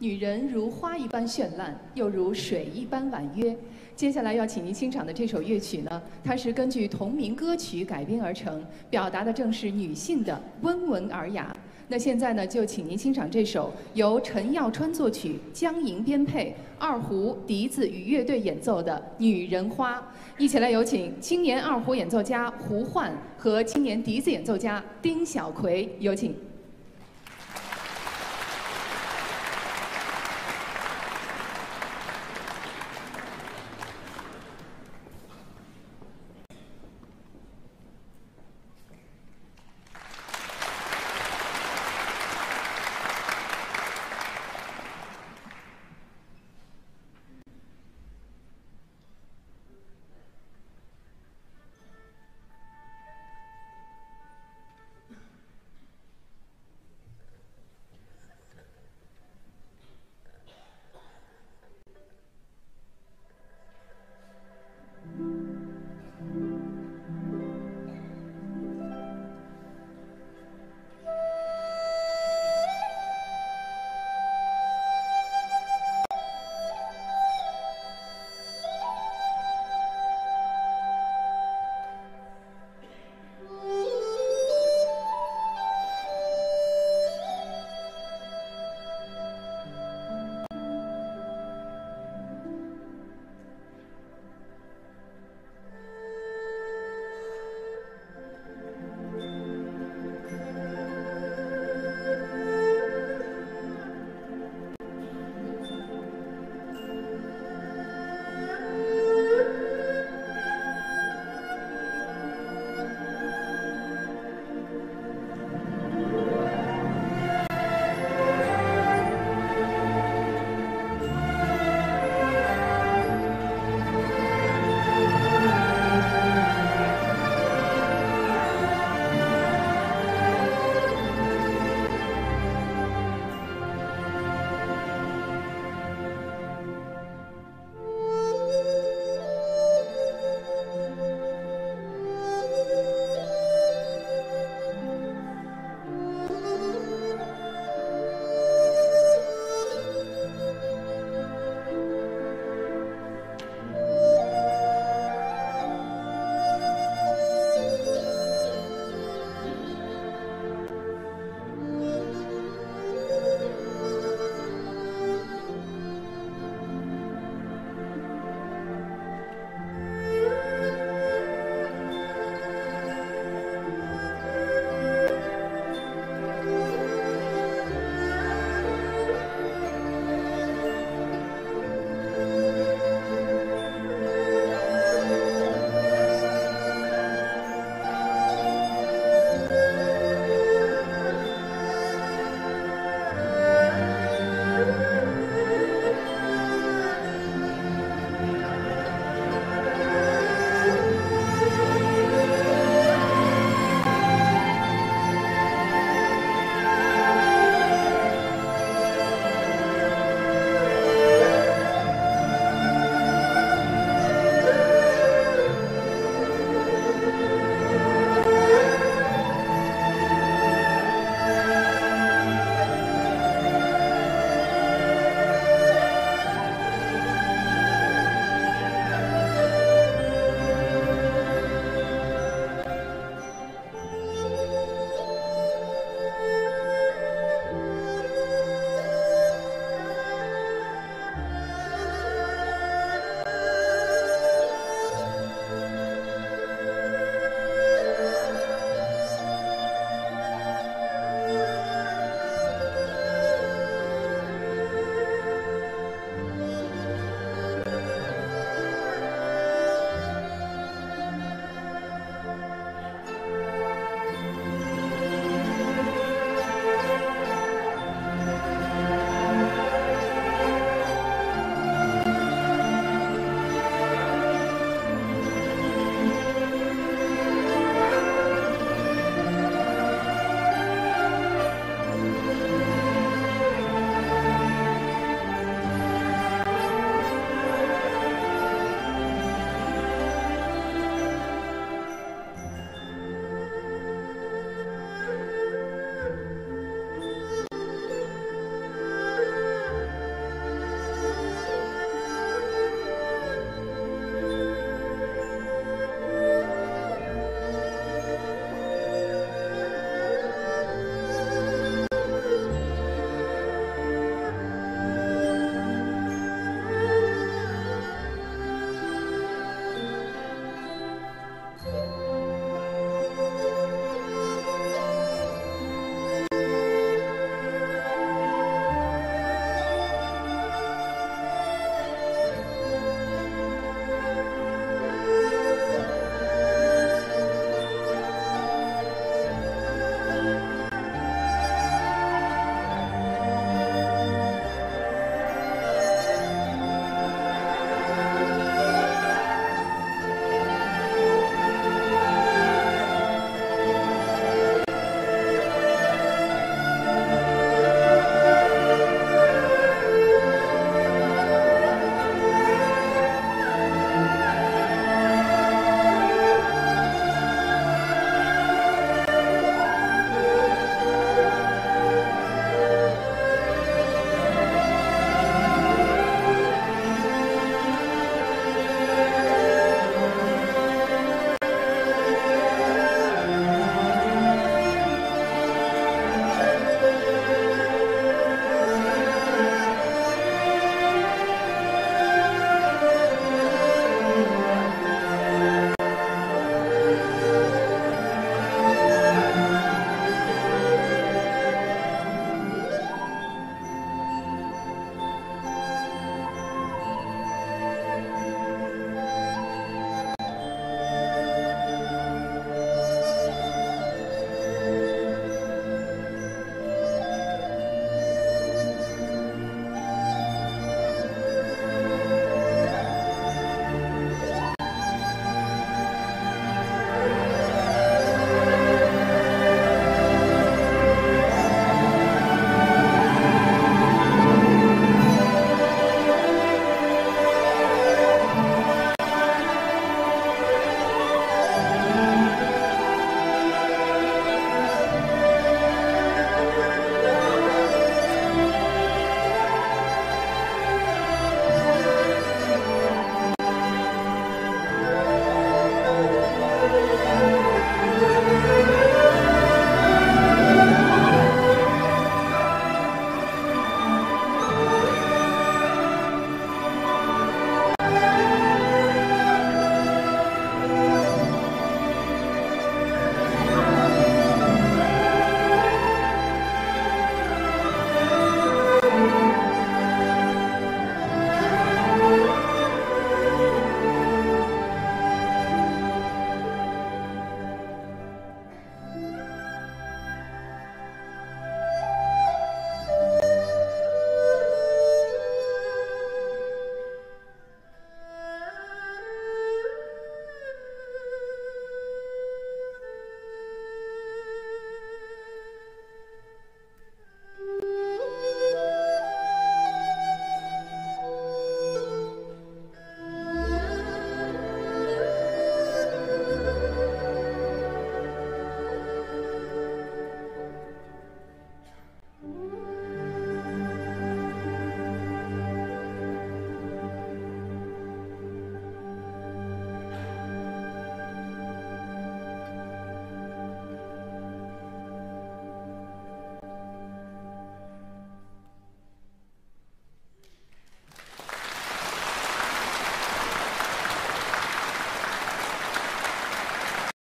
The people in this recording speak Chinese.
女人如花一般绚烂，又如水一般婉约。接下来要请您欣赏的这首乐曲呢，它是根据同名歌曲改编而成，表达的正是女性的温文尔雅。那现在呢，就请您欣赏这首由陈耀川作曲，江莹编配，二胡笛子与乐队演奏的女人花。一起来，有请青年二胡演奏家胡焕和青年笛子演奏家丁小葵。有请。